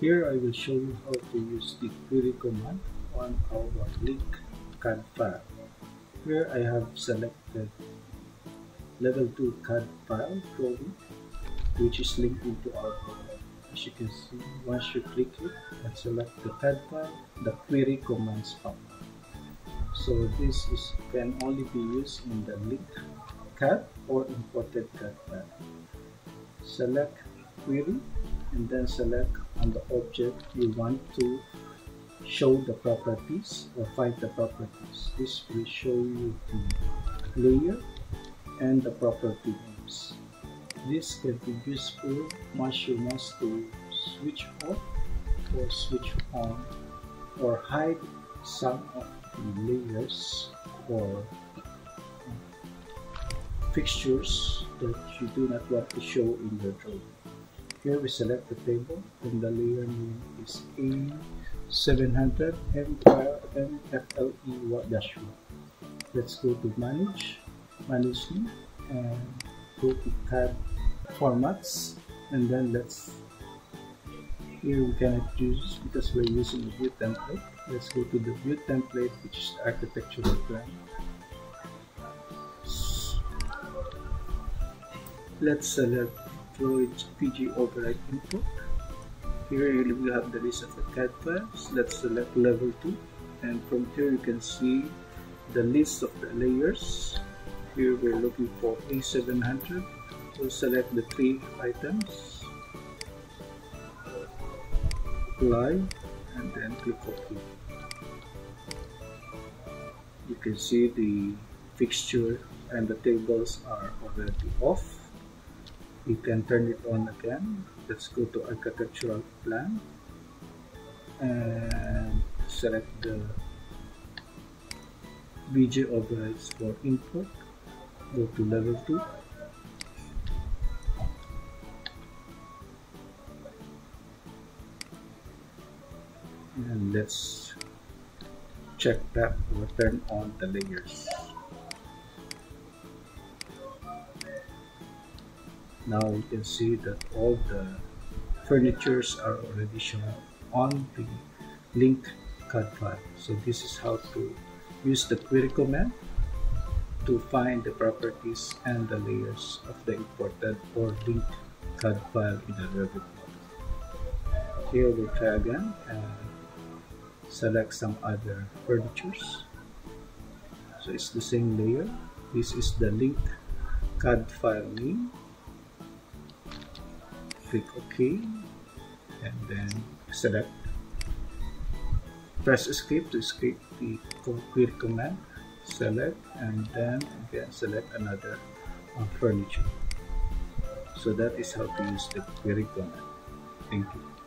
Here I will show you how to use the query command on our link CAD file. Here I have selected level 2 CAD file drawing which is linked into our program. As you can see, once you click it and select the CAD file, the query commands pop So this is can only be used in the link CAD or imported CAD file. Select query and then select on the object you want to show the properties or find the properties. This will show you the layer and the property names. This can be useful once you want to switch off or switch on or hide some of the layers or fixtures that you do not want to show in your drawing. Here we select the table and the layer name is A700 MFLE-1. Let's go to manage, management and go to tab formats and then let's here we cannot use because we're using the view template let's go to the view template which is the architectural plan let's select Droid PG override input. Here we have the list of the CAD files. Let's select level 2 and from here you can see the list of the layers. Here we're looking for A700. We'll select the three items, apply and then click OK. You can see the fixture and the tables are already off you can turn it on again. Let's go to architectural plan. And select the VG overrides for input. Go to level 2 and let's check that. Or turn on the layers now you can see that all the furnitures are already shown on the link CAD file. So this is how to use the query command to find the properties and the layers of the imported or linked CAD file in a Revit model. Here we'll try again and select some other furnitures. So it's the same layer. This is the link CAD file name click OK and then select. Press escape to escape the query command select and then again select another uh, furniture. So that is how to use the query command. Thank you